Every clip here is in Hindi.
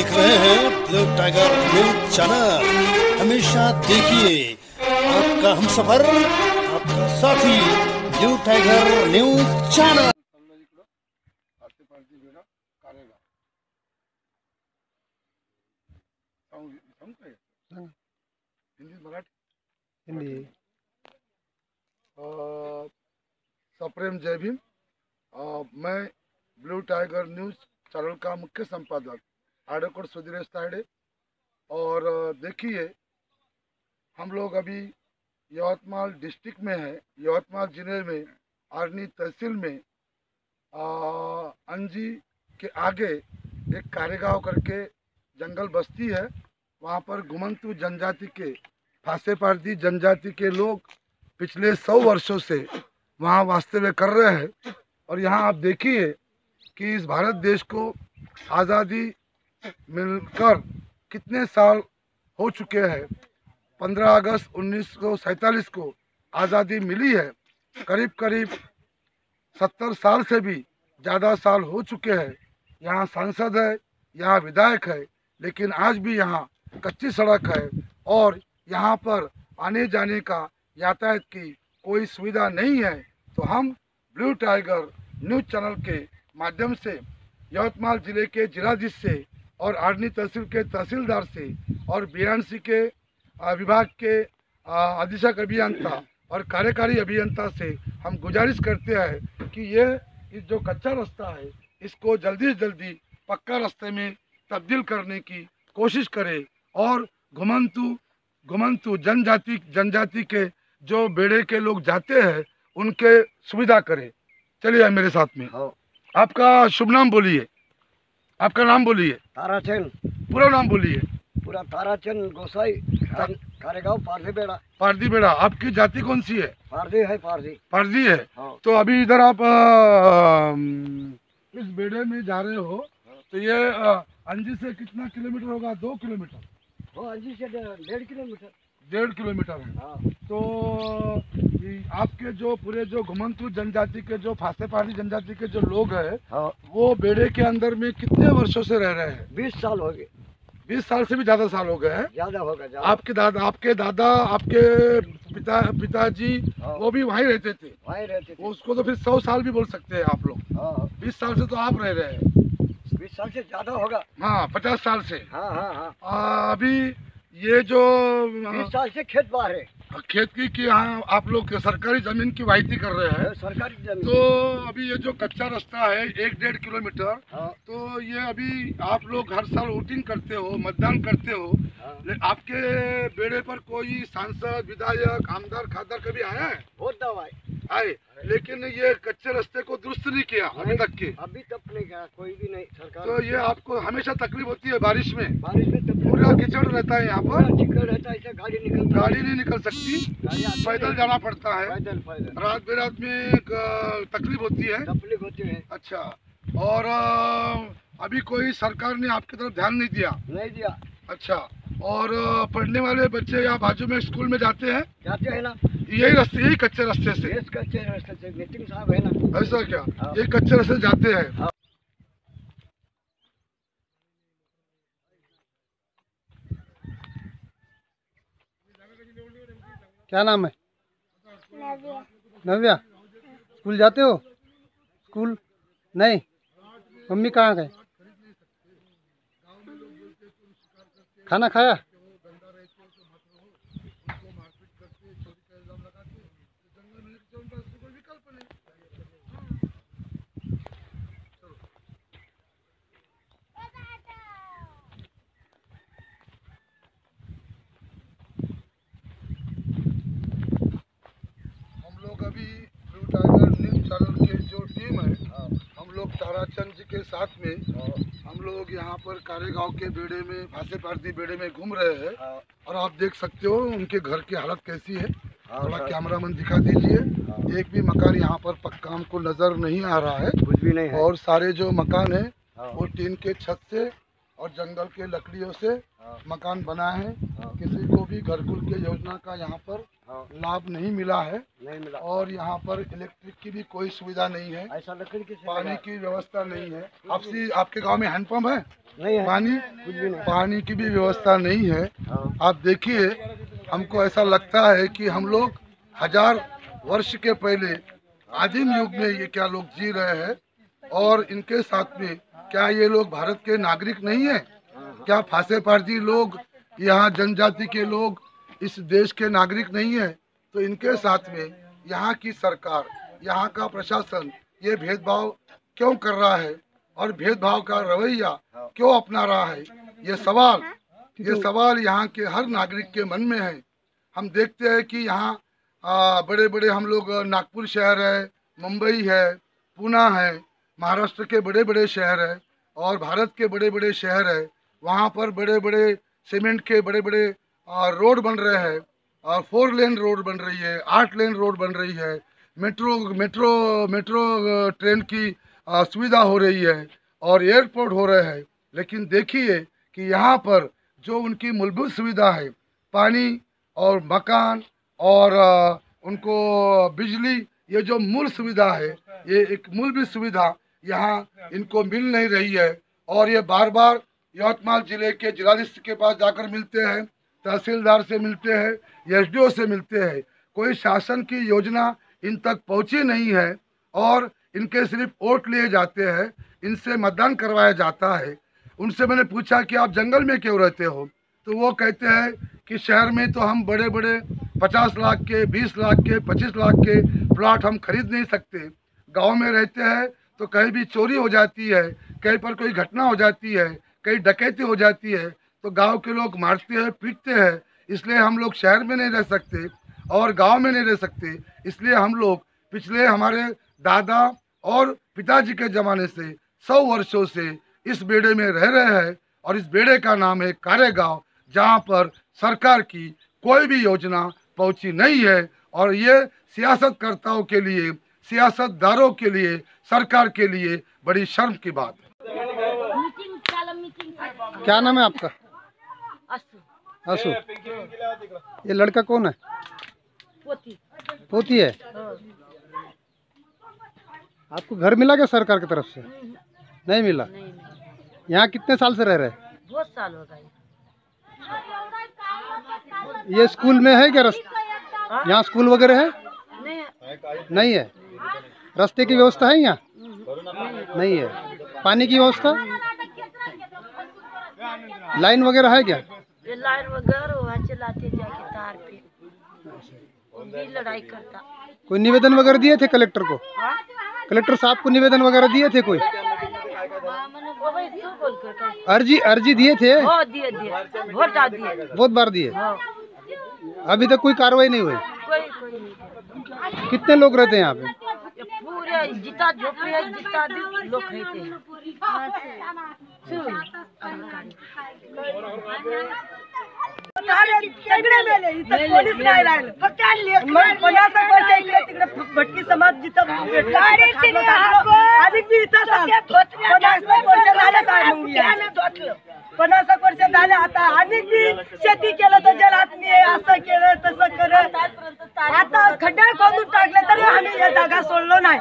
देख रहे हैं ब्लू टाइगर न्यूज़ चैनल हमेशा देखिए आपका हम सफ़र आपका साथी Blue Tiger news channel. Hindi. सप्रेम जय भीम। मैं ब्लू टाइगर न्यूज़ चैनल का मुख्य संपादक। आड़कोट सुधीरेश तायडे और देखिए हम लोग अभी यवतमाल डिस्ट्रिक्ट में है यवतमाल ज़िले में आर्नी तहसील में अ, अंजी के आगे एक कारेगांव करके जंगल बस्ती है। वहाँ पर घुमंतु जनजाति के फांसे पारती जनजाति के लोग पिछले सौ वर्षों से वहाँ वास्तव्य कर रहे हैं। और यहाँ आप देखिए कि इस भारत देश को आज़ादी मिलकर कितने साल हो चुके हैं। 15 अगस्त उन्नीस को आज़ादी मिली है। करीब करीब सत्तर साल से भी ज़्यादा साल हो चुके हैं। यहाँ सांसद है, यहाँ विधायक है, लेकिन आज भी यहाँ कच्ची सड़क है और यहाँ पर आने जाने का यातायात की कोई सुविधा नहीं है। तो हम ब्लू टाइगर न्यूज़ चैनल के माध्यम से यवतमाल ज़िले के जिलाधीश से और आर्नी तहसील के तहसीलदार से और बीएनसी के विभाग के अधीक्षक अभियंता और कार्यकारी अभियंता से हम गुजारिश करते हैं कि ये इस जो कच्चा रास्ता है इसको जल्दी से जल्दी पक्का रास्ते में तब्दील करने की कोशिश करें और घुमंतु घुमंतु जनजाति जनजाति के जो बेड़े के लोग जाते हैं उनके सुविधा करें। चलिए मेरे साथ में। हाँ। आपका शुभ नाम बोलिए। आपका नाम बोलिए। ताराचंद। पूरा नाम बोलिए। पूरा ताराचंद गोसाई कार- कारेगांव पारसी बेड़ा। पारदी बेड़ा आपकी जाति कौन सी है? पारसी है पारसी पारदी है? हाँ। तो अभी इधर आप इस बेड़े में जा रहे हो तो ये अंजी से कितना किलोमीटर होगा? दो किलोमीटर। वो अंजी से डेढ़ किलोमीटर। डेढ़ किलोमीटर है। हाँ। तो ये आपके जो पूरे जो घुमंतु जनजाति के जो फासे पहाड़ी जनजाति के जो लोग हैं हाँ। वो बेड़े के अंदर में कितने वर्षों से रह रहे हैं? बीस साल हो गए। बीस साल से भी ज़्यादा साल हो गए हैं? ज़्यादा होगा ज़्यादा। आपके दादा आपके दादा आपके पिता पिताजी हाँ। वो भी वहीं रहते थे? वहीं रहते थे। उसको तो फिर सौ साल भी बोल सकते हैं आप लोग। हाँ। बीस साल से तो आप रह रहे हैं। बीस साल से ज़्यादा होगा। हाँ पचास साल से। हाँ हाँ हाँ। अभी ये जो बीस साल से खेत बाहर है। खेत की कि हाँ आप लोग सरकारी ज़मीन की वाहिती कर रहे हैं। सरकारी ज़मीन। तो अभी ये जो कच्चा रास्ता है एक डेढ़ किलोमीटर हाँ। तो ये अभी आप लोग हर साल वोटिंग करते हो मतदान करते हो हाँ। आपके बेड़े पर कोई सांसद विधायक आमदार खासदार कभी आया है? बहुत दवाई आए। लेकिन ये कच्चे रास्ते को दुरुस्त नहीं किया अभी तक के। अभी तक नहीं गया कोई भी नहीं सरकार तो ये आपको हमेशा तकलीफ़ होती है बारिश में। बारिश में पूरा कीचड़ रहता है यहाँ पर। रहता है गाड़ी निकलता गाड़ी नहीं निकल सकती। पैदल जाना पड़ता है। पैदल पैदल। रात बेरात में तकलीफ़ होती है। तकलीफ़ होती है। अच्छा। और अभी कोई सरकार ने आपकी तरफ़ ध्यान नहीं दिया? नहीं दिया। अच्छा। और पढ़ने वाले बच्चे या बाजू में स्कूल में जाते हैं? जाते हैं ना। यही रास्ते यही कच्चे रास्ते से। देश रास्ते से नितिन साहब है ना? ऐसा क्या? हाँ। ये कच्चे रास्ते जाते हैं। हाँ। क्या नाम है? नव्या। स्कूल जाते हो? स्कूल? नहीं? मम्मी कहाँ गए? खाना खाया हम लोग अभी ब्लू टाइगर न्यूज़ चैनल के जो टीम है हम लोग ताराचंद जी के साथ में हम लोग यहाँ पर कारेगांव के बेड़े में भाषे पारती बेड़े में घूम रहे हैं। और आप देख सकते हो उनके घर की हालत कैसी है। थोड़ा कैमरा मैन दिखा दीजिए। एक भी मकान यहाँ पर पक्का हमको नज़र नहीं आ रहा है। कुछ भी नहीं है। और सारे जो मकान है हाँ। वो टीन के छत से और जंगल के लकड़ियों से मकान बना है। किसी को भी घरकुल के योजना का यहाँ पर लाभ नहीं मिला है। नहीं मिला। और यहाँ पर इलेक्ट्रिक की भी कोई सुविधा नहीं है। ऐसा लकड़ी की पानी की व्यवस्था नहीं है। आपसी आपके गाँव में हैंडपंप है? नहीं है। पानी कुछ भी नहीं। पानी की भी व्यवस्था नहीं है। हाँ। आप देखिए हमको ऐसा लगता है कि हम लोग हज़ार वर्ष के पहले आदिम युग में ये क्या लोग जी रहे हैं और इनके साथ में क्या ये लोग भारत के नागरिक नहीं है? क्या फांसे पारजी लोग, यहाँ जनजाति के लोग इस देश के नागरिक नहीं है? तो इनके साथ में यहाँ की सरकार, यहाँ का प्रशासन ये भेदभाव क्यों कर रहा है? और भेदभाव का रवैया क्यों अपना रहा है? ये सवाल ये सवाल यहाँ के हर नागरिक के मन में है। हम देखते हैं कि यहाँ बड़े बड़े हम लोग, नागपुर शहर है, मुंबई है पूना है महाराष्ट्र के बड़े बड़े शहर है और भारत के बड़े बड़े शहर है। वहाँ पर बड़े बड़े सीमेंट के बड़े बड़े रोड बन रहे हैं और फोर लेन रोड बन रही है, आठ लेन रोड बन रही है। मेट्रो मेट्रो मेट्रो ट्रेन की सुविधा हो रही है और एयरपोर्ट हो रहे हैं। लेकिन देखिए कि यहाँ पर जो उनकी मूलभूत सुविधा है, पानी और मकान और उनको बिजली, ये जो मूल सुविधा है, ये एक मूलभूत सुविधा यहाँ इनको मिल नहीं रही है। और ये बार बार यवतमाल ज़िले के जिलाधीश के पास जाकर मिलते हैं, तहसीलदार से मिलते हैं, एसडीओ से मिलते हैं। कोई शासन की योजना इन तक पहुँची नहीं है और इनके सिर्फ़ वोट लिए जाते हैं, इनसे मतदान करवाया जाता है। उनसे मैंने पूछा कि आप जंगल में क्यों रहते हो? तो वो कहते हैं कि शहर में तो हम बड़े बड़े पचास लाख के, बीस लाख के, पच्चीस लाख के प्लाट हम खरीद नहीं सकते। गाँव में रहते हैं तो कहीं भी चोरी हो जाती है, कहीं पर कोई घटना हो जाती है, कहीं डकैती हो जाती है तो गाँव के लोग मारते हैं, पीटते हैं। इसलिए हम लोग शहर में नहीं रह सकते और गाँव में नहीं रह सकते। इसलिए हम लोग पिछले हमारे दादा और पिताजी के ज़माने से, सौ वर्षों से इस बेड़े में रह रहे हैं और इस बेड़े का नाम है कारेगांव, जहाँ पर सरकार की कोई भी योजना पहुँची नहीं है। और ये सियासतकर्ताओं के लिए सियासतदारों के लिए सरकार के लिए बड़ी शर्म की बात है। क्या नाम है आपका? असू असू ये लड़का कौन है? पोती। पोती है? हाँ। आपको घर मिला क्या सरकार की तरफ़ से? नहीं मिला? नहीं यहाँ कितने साल से रह रहे बहुत साल हो गए। ये स्कूल में है क्या रास्ता? हाँ? यहाँ स्कूल वगैरह है? नहीं। नहीं है? रास्ते की व्यवस्था है यहाँ? नहीं है। पानी की व्यवस्था? लाइन वगैरह है क्या? लाइन वगैरह चलाते जाके तार पे। लड़ाई करता। कोई निवेदन वगैरह दिए थे कलेक्टर को? हाँ? कलेक्टर साहब को निवेदन वगैरह दिए थे कोई? कहीं? अर्जी अर्जी दिए थे? हाँ बहुत बार दिए? हाँ। अभी तक कोई कार्रवाई नहीं हुई? कोई कोई नहीं। कितने लोग रहते हैं यहाँ पे? पूरे जितना झोपड़ी है जितना भी लोग रहते हैं। भटकी समाज जिथं अधिक बी इथं पन्नास वर्ष झालं आता. अधिक बी शेती केलं तर जलात मी असं केलं तसं करत. आता खड्डा खोदून टाकले तरी आम्ही या जागा सोडलो नाही.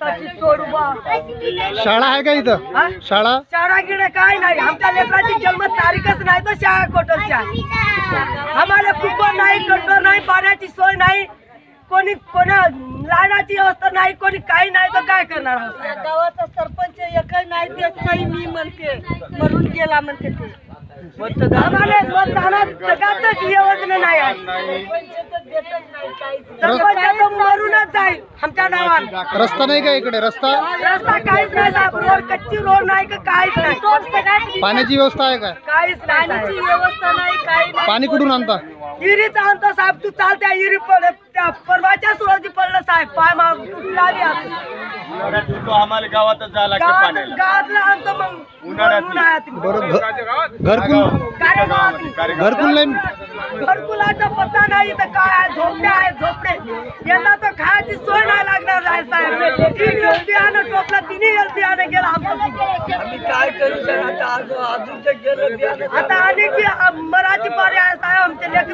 साठी सोडू बा. शाळा आहे का इथं? शाळा? शाळा गिडे काय नाही. आमच्या लेकराची जन्म तारीखच नाही तर शाळा कोटलच्या आम्हाला कुपन नाही कंट्रोल नाही पाण्याची सोय नाही. कोणी कोणा लाडाची व्यवस्था नाही कोणी काही नाही तर काय करणार आहोत? गावाचा सरपंच एकही नाही देत नाही मी म्हणते मरून गेला म्हणते ते. आम्हाला मतदानात जगातच योजना नाही आहे. सरपंच तर मरूनच जाईल आमच्या नावात रस्ता नाही का इकडे? रस्ता? रस्ता काहीच नाही साहेब रोड कच्ची रोड नाही का काहीच नाही. पाण्याची व्यवस्था आहे का? काहीच नाही पाण्याची व्यवस्था नाही काही नाही. पाणी कुठून आणता? इरीचा आणतो साहेब तू चालत्या इरी पड त्या परवाच्या सुरवाती पडलं साहेब पाय माग तुटला बी आता. आम्हाला गावातच जायला लागते गावात पाण्याला. गावातलं आणतो मग उन्हाळ्यात. घरकुल. घरकुल घरकुलाचा पत्ता नाही तर काय आहे? झोपडे आहे झोपडे. यांना तर खायची सोय नाही लागणार राय साहेब. तीन वेळ बियाणं टोपलं तिन्ही वेळ बियाणं गेलं आमचं. आम्ही काय करू सर? आता अजून गेलं आता अनेक मराठी पारे आहे साहेब आमचे लेकरं.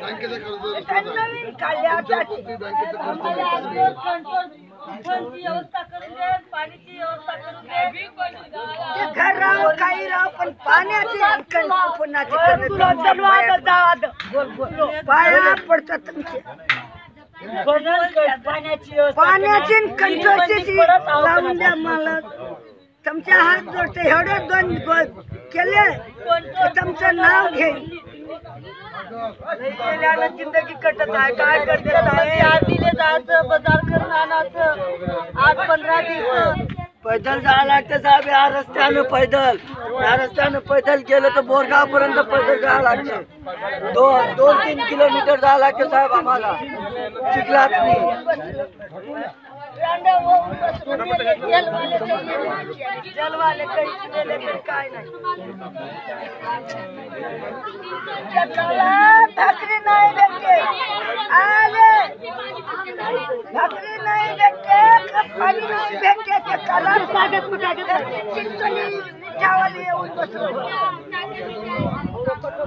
बँकेचं कर्ज बँकेचं कर्ज घर राहो काही राहो पण पाण्याची पुन्हाची पाया पडतात तुमचे पाण्याची कंट्रोलची लावून द्या मला तुमच्या हात। जोडते एवढे दोन गो- केले? तर तुमचं नाव घेईन जिंदगी कटत आहे. काय करते आरतीले जायचं बाजार करून आणायचं? आठ पंधरा दिवस. पैदल जायला लागते साहेब या रस्त्यानं पैदल. या रस्त्यानं पैदल गेलं तर बोरगाव पर्यंत पैदल जायला लागते. दोन दोन तीन किलोमीटर जायला लागते साहेब आम्हाला. चिखलात जलवाले काही दिले तरी काय नाही भाकरी नाही भेटते आले भाकरी नाही भेटते पाणी नाही भेटते ते कलर कागद चिंचणी मिठावाली येऊन बसलो एकच नाव पाहिजे इथं इथं दोन नाव आले इथं कचारी आठवण हे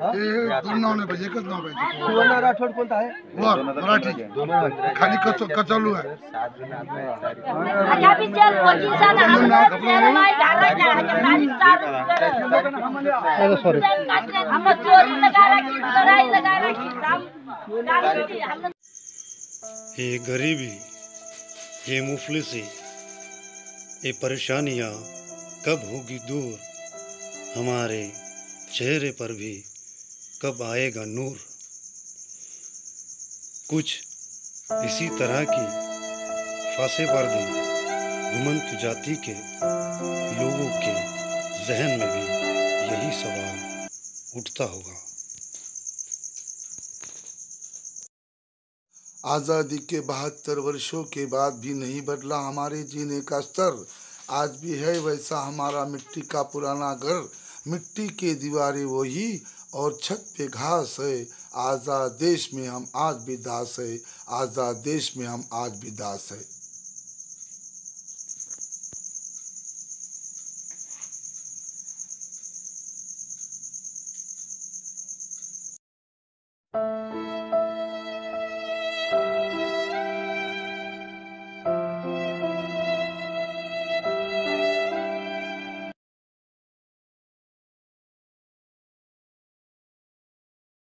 नाव नाही पाहिजे एकच नाव पाहिजे. राठोड कोणता आहे? वर मराठी. खाली कच कचालू आहे. सॉरी ये गरीबी ये मुफलिसी ये परेशानियाँ कब होगी दूर? हमारे चेहरे पर भी कब आएगा नूर? कुछ इसी तरह की फांसे पर्दे घुमंत जाति के लोगों के जहन में भी यही सवाल उठता होगा। आज़ादी के बहत्तर वर्षों के बाद भी नहीं बदला हमारे जीने का स्तर। आज भी है वैसा हमारा मिट्टी का पुराना घर। मिट्टी के दीवारें वही और छत पे घास है, आज़ाद देश में हम आज भी दास है, आज़ाद देश में हम आज भी दास है।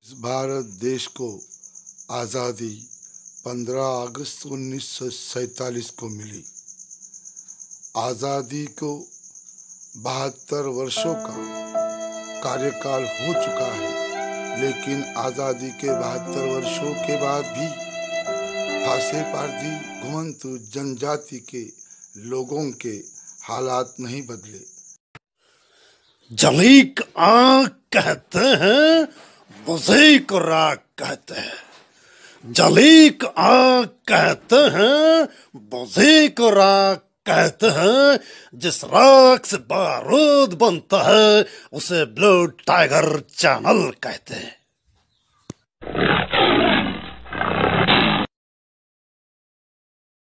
इस भारत देश को आज़ादी 15 अगस्त उन्नीस को मिली। आज़ादी को बहत्तर वर्षों का कार्यकाल हो चुका है, लेकिन आज़ादी के बहत्तर वर्षों के बाद भी फांसे पारदी घुमंतु जनजाति के लोगों के हालात नहीं बदले। जमीक आग कहते हैं? बुझे को राग कहते हैं। जलीक आग कहते हैं, बुजीक राग कहते हैं। जिस राग से बारूद बनता है, उसे ब्लू टाइगर चैनल कहते हैं।